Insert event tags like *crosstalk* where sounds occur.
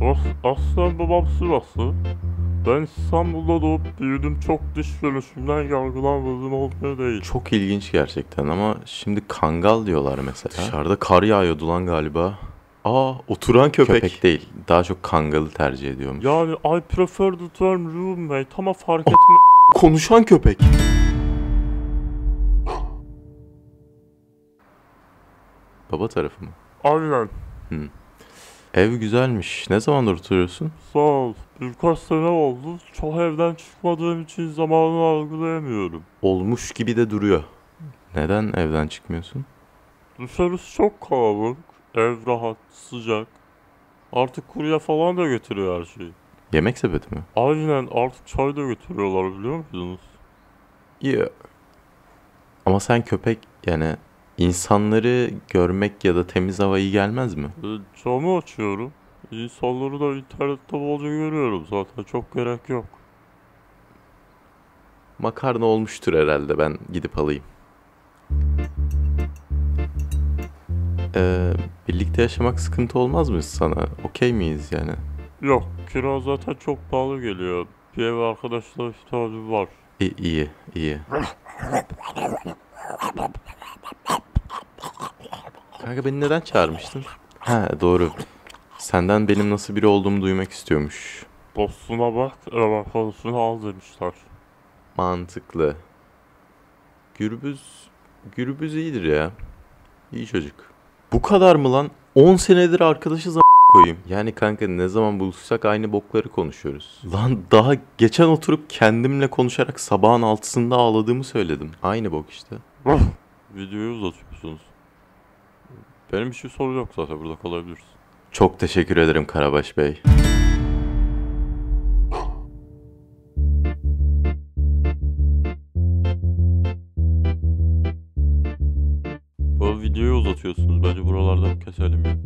As aslen babam Sivaslı. Ben İstanbul'da doğup büyüdüm. Çok dış görünüşümden yargılanmadığım olmuyor değil. Çok ilginç gerçekten ama şimdi kangal diyorlar mesela. Dışarıda kar yağıyordu lan galiba. Aa oturan köpek. Köpek değil. Daha çok kangalı tercih ediyormuş. Yani I prefer the term roommate ama fark Oh. etme... Konuşan köpek. *gasps* Baba tarafı mı? Aynen. Ev güzelmiş. Ne zamandır oturuyorsun? Sağ ol. Birkaç sene oldu. Çok evden çıkmadığım için zamanı algılayamıyorum. Olmuş gibi de duruyor. Neden evden çıkmıyorsun? Dışarısı çok kalabalık. Ev rahat, sıcak. Artık kurye falan da getiriyor her şeyi. Yemek sepeti mi? Aynen artık çay da götürüyorlar biliyor musunuz? Yeah. Ama sen köpek yani insanları görmek ya da temiz hava iyi gelmez mi? E, camı açıyorum. İnsanları da internette bolca görüyorum zaten çok gerek yok. Makarna olmuştur herhalde ben gidip alayım. Ee, birlikte yaşamak sıkıntı olmaz mı sana? Okey miyiz yani? Yok kira zaten çok pahalı geliyor. Bir ev arkadaşla ihtiyacım var. İyi, iyi, iyi. Kanka beni neden çağırmıştın? Ha doğru. Senden benim nasıl biri olduğumu duymak istiyormuş. Dostuna bak, ev arkadaşını al demişler. Mantıklı. Gürbüz, Gürbüz iyidir ya. İyi çocuk. Bu kadar mı lan? 10 senedir arkadaşız a- koyayım. Yani kanka ne zaman buluşsak aynı bokları konuşuyoruz. Lan daha geçen oturup kendimle konuşarak sabahın altısında ağladığımı söyledim. Aynı bok işte. *laughs* Videoyu uzatıyorsunuz. Benim için sorun yok zaten burada kalabiliriz. Çok teşekkür ederim Karabaş Bey. Bu videoyu uzatıyorsunuz. Bence buralardan keselim ya.